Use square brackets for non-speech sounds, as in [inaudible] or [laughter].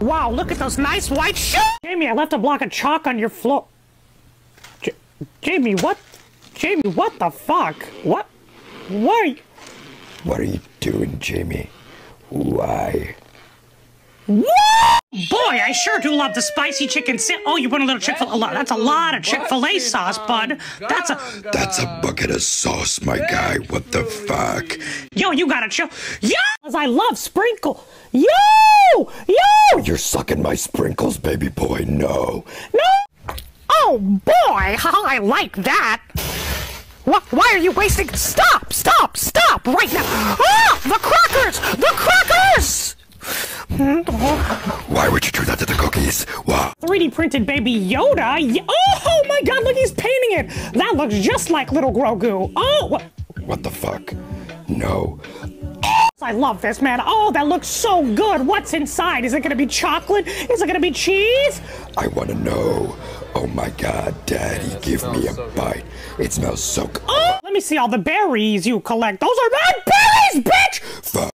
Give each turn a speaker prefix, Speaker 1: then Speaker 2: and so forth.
Speaker 1: Wow, look at those nice white shoes! Jamie, I left a block of chalk on your floor. J Jamie, what? Jamie, what the fuck? What? Why?
Speaker 2: What are you doing, Jamie? Why?
Speaker 1: What? Boy, I sure do love the spicy chicken sandwich. Oh, you want a little Chick Fil A? That's a lot of Chick Fil A sauce, bud. That's a.
Speaker 2: That's a bucket of sauce, my guy. What the fuck?
Speaker 1: Yo, you gotta chill. Yo, Cause I love sprinkle. Yo, yo.
Speaker 2: You're sucking my sprinkles, baby boy. No.
Speaker 1: No. Oh boy, how [laughs] I like that. What? Why are you wasting? Stop! Stop! Stop! Right now! Ah! The crackers! The crackers!
Speaker 2: Why would you do that to the cookies? What?
Speaker 1: 3D printed baby Yoda? Oh my god, look, he's painting it! That looks just like little Grogu. Oh! What,
Speaker 2: what the fuck? No.
Speaker 1: I love this, man. Oh, that looks so good. What's inside? Is it gonna be chocolate? Is it gonna be cheese?
Speaker 2: I wanna know. Oh my god, Daddy, give me a bite. It smells so good.
Speaker 1: Oh, let me see all the berries you collect. Those are not berries, bitch!
Speaker 2: Fuck.